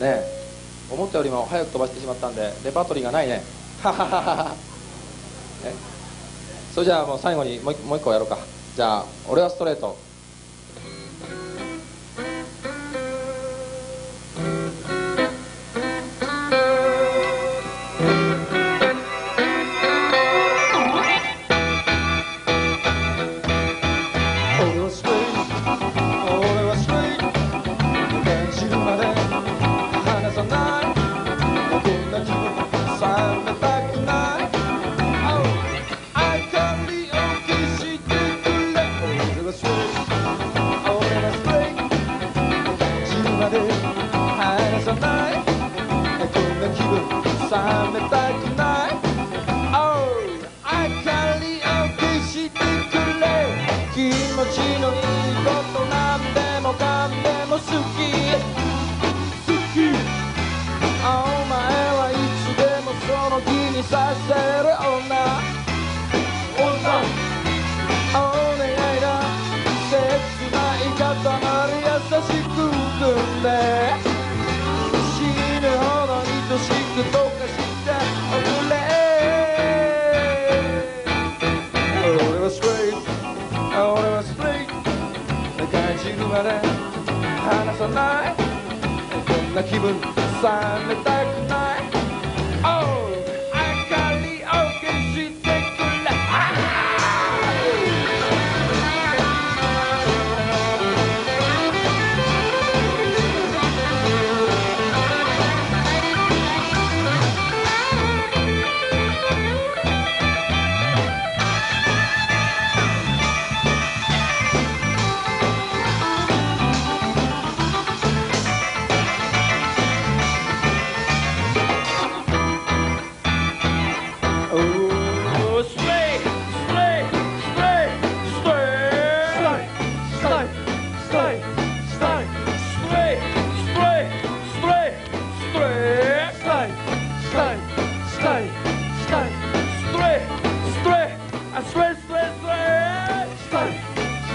ね。思ったよりも早く飛ばしてしまったんでレパートリーがないね。ね。それじゃあもう最後にもう一個やろうか。じゃあ俺はストレート。めたくない。Oh 明かりを消してくれ気持ちのいいことなんでもかんでも好き。好き。お前はいつでもその気にさせる女。女。お願いだ。切ない塊優しく組んで。さないこんな気分冷めたく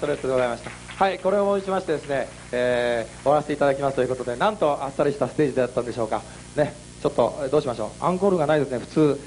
ストレートでございました。はいこれをもちましてですね、えー終わらせていただきますということでなんとあっさりしたステージだったんでしょうか。ねちょっとどうしましょう。アンコールがないですね普通。